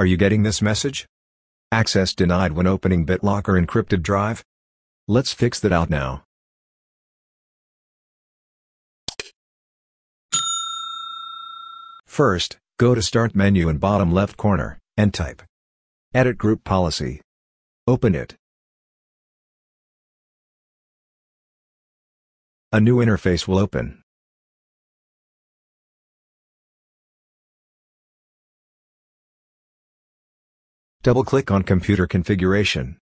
Are you getting this message? Access denied when opening BitLocker encrypted drive? Let's fix that out now. First, go to Start menu in bottom left corner, and type Edit Group Policy. Open it. A new interface will open. Double-click on Computer Configuration.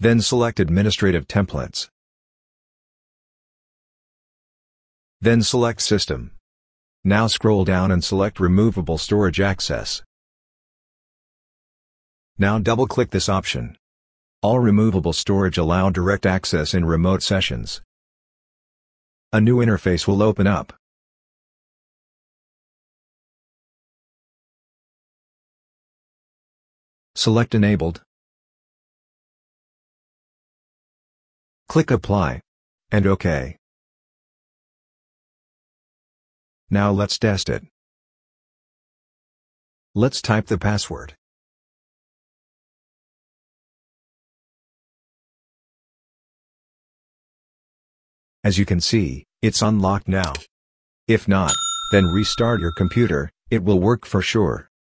Then select Administrative Templates. Then select System. Now scroll down and select Removable Storage Access. Now double-click this option. All removable storage allow direct access in remote sessions. A new interface will open up. Select Enabled. Click Apply. And OK. Now let's test it. Let's type the password. As you can see, it's unlocked now. If not, then restart your computer, it will work for sure.